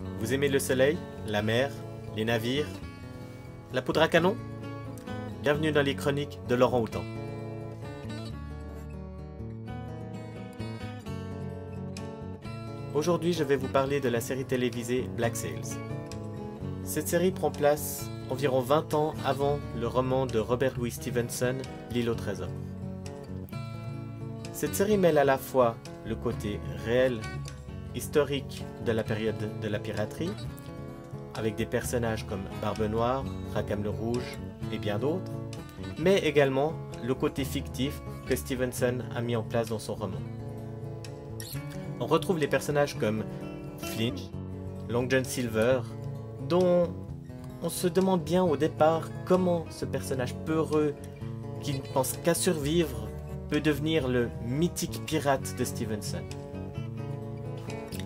Vous aimez le soleil, la mer, les navires, la poudre à canon? Bienvenue dans les chroniques de Laurent Houtan. Aujourd'hui, je vais vous parler de la série télévisée Black Sails. Cette série prend place environ 20 ans avant le roman de Robert Louis Stevenson, L'île au trésor. Cette série mêle à la fois le côté réel, historique de la période de la piraterie, avec des personnages comme Barbe Noire, Rackham le Rouge et bien d'autres, mais également le côté fictif que Stevenson a mis en place dans son roman. On retrouve les personnages comme Flinch, Long John Silver, dont on se demande bien au départ comment ce personnage peureux qui ne pense qu'à survivre peut devenir le mythique pirate de Stevenson.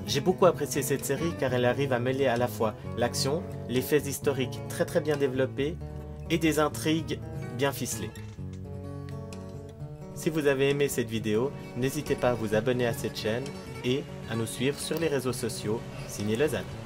J'ai beaucoup apprécié cette série car elle arrive à mêler à la fois l'action, les faits historiques très très bien développés et des intrigues bien ficelées. Si vous avez aimé cette vidéo, n'hésitez pas à vous abonner à cette chaîne et à nous suivre sur les réseaux sociaux, signé Lausanne.